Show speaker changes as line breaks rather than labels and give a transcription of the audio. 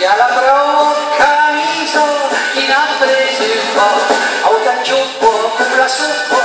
Ya la bronca hizo chi non prese un po', a un ciuppo, un la suppo,